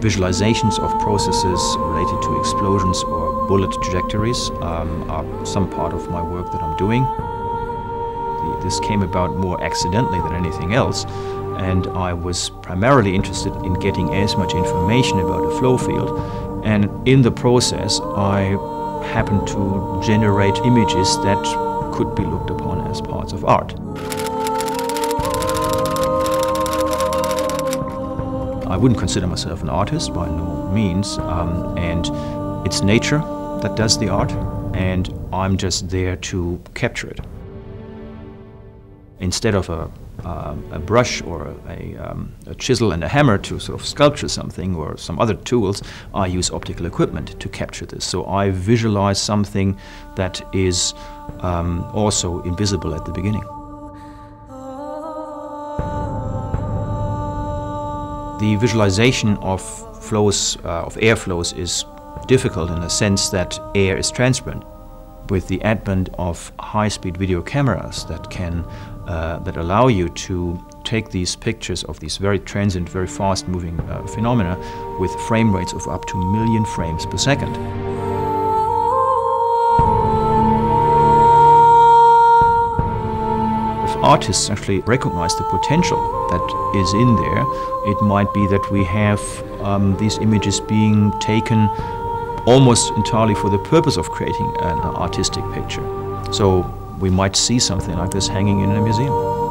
visualizations of processes related to explosions or bullet trajectories um, are some part of my work that I'm doing. This came about more accidentally than anything else, and I was primarily interested in getting as much information about a flow field. And in the process, I happened to generate images that could be looked upon as parts of art. Wouldn't consider myself an artist by no means, um, and it's nature that does the art, and I'm just there to capture it. Instead of a, uh, a brush or a, um, a, chisel and a hammer to sort of sculpture something or some other tools, I use optical equipment to capture this. So I visualize something that is um, also invisible at the beginning. The visualization of flows, uh, of air flows is difficult in the sense that air is transparent. With the advent of high-speed video cameras that can, uh, that allow you to take these pictures of these very transient, very fast-moving uh, phenomena with frame rates of up to a million frames per second. Artists actually recognize the potential that is in there, it might be that we have um, these images being taken almost entirely for the purpose of creating an artistic picture. So we might see something like this hanging in a museum.